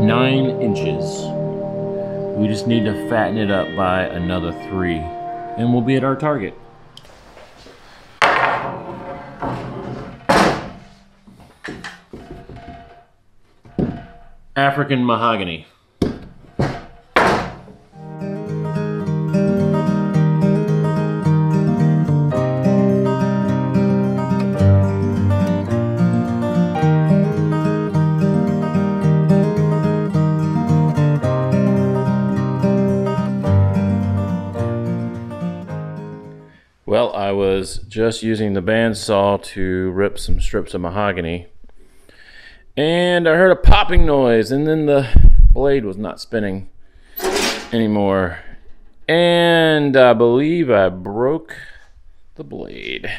Nine inches. We just need to fatten it up by another three, and we'll be at our target. African mahogany. I was just using the bandsaw to rip some strips of mahogany. And I heard a popping noise, and then the blade was not spinning anymore. And I believe I broke the blade.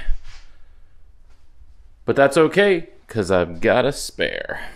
But that's okay, because I've got a spare.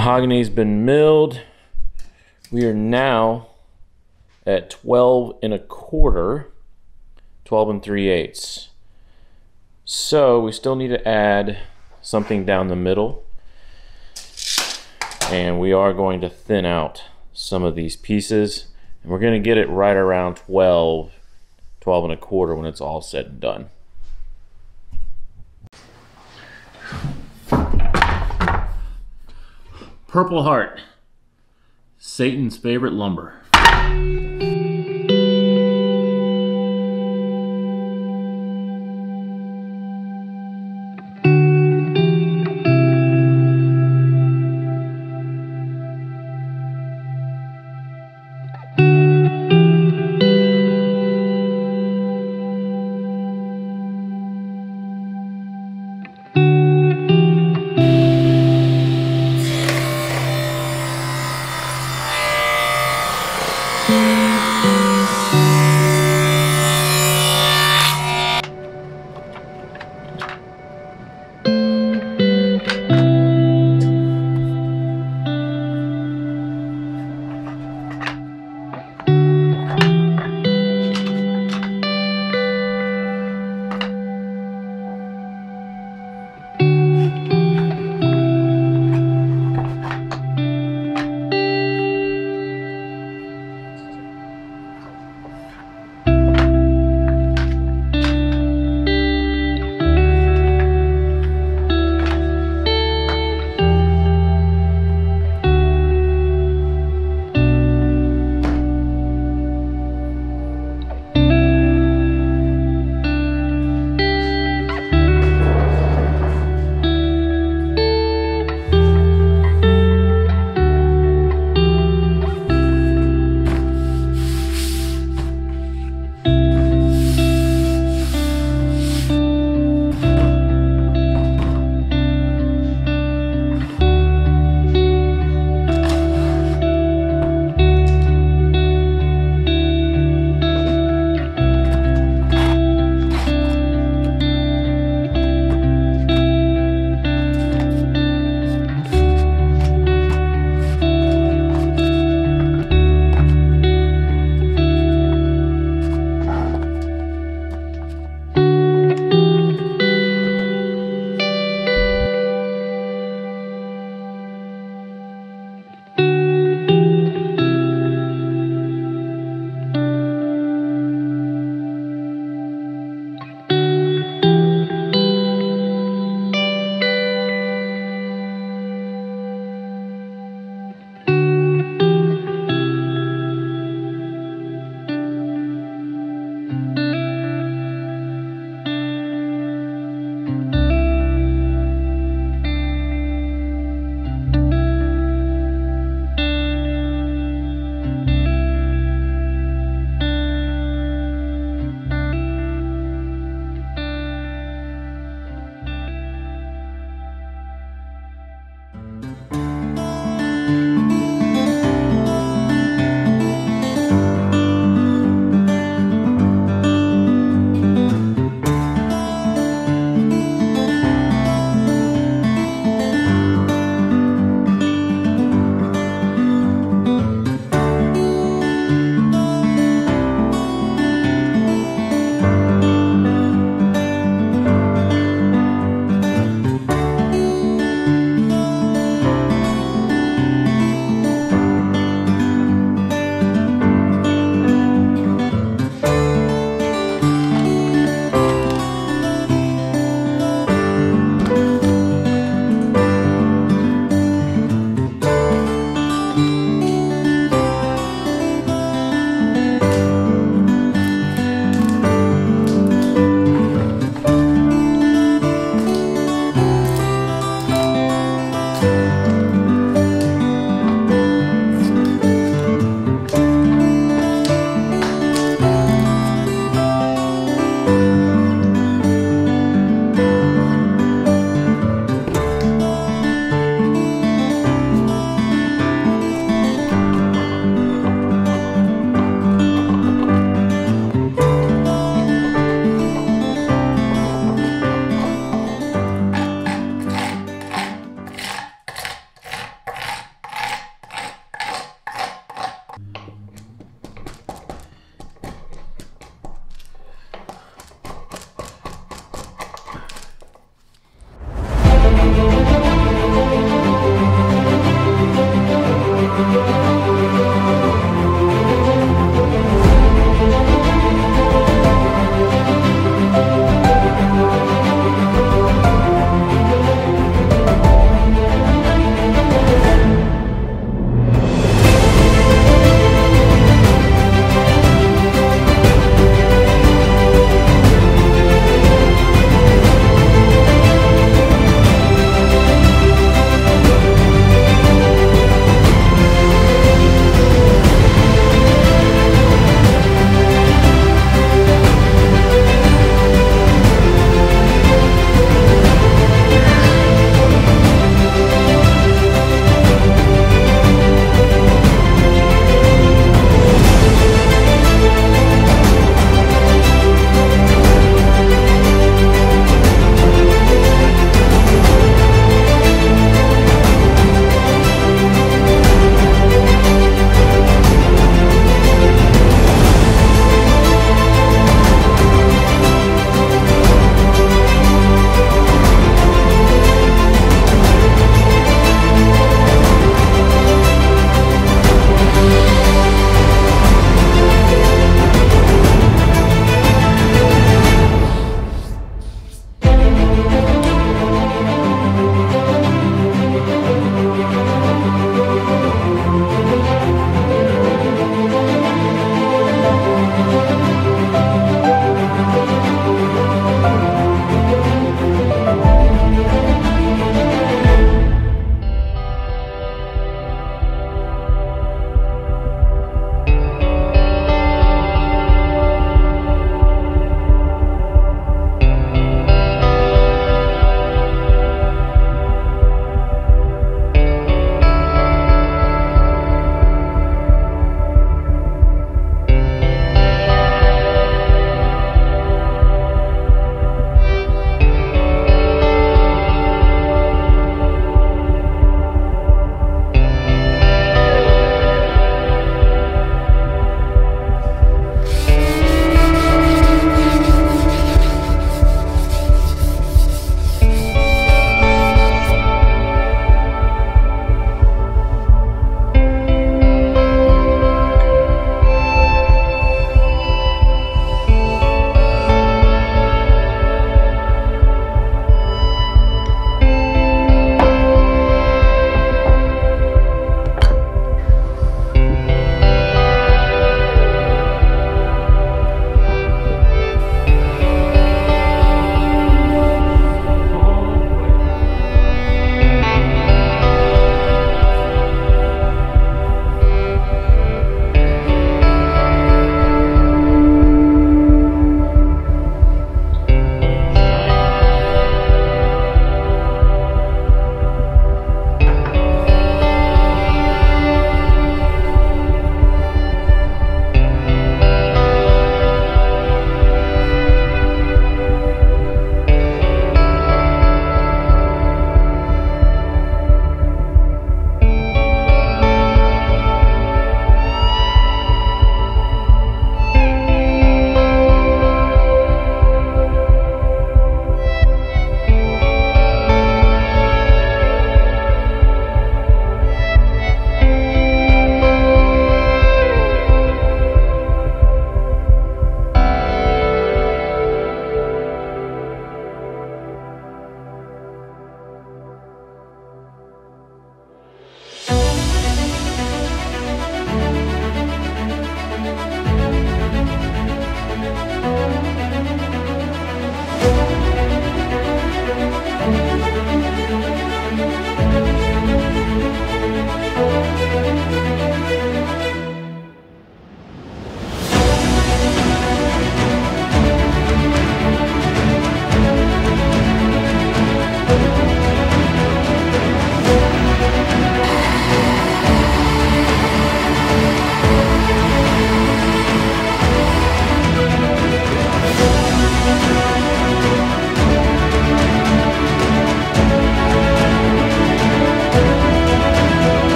Mahogany's been milled. We are now at 12 and a quarter, 12 and 3 eighths. So we still need to add something down the middle. And we are going to thin out some of these pieces. And we're going to get it right around 12, 12 and a quarter when it's all said and done. Purple Heart, Satan's favorite lumber.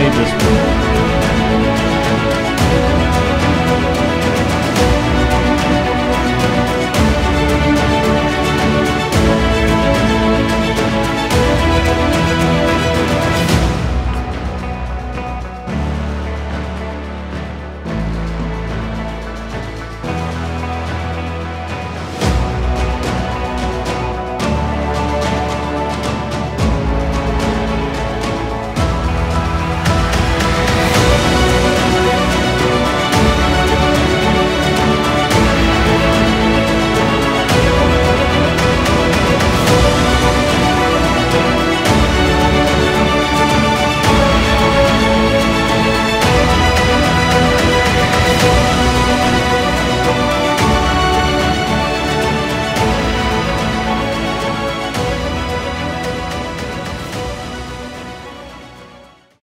made this world.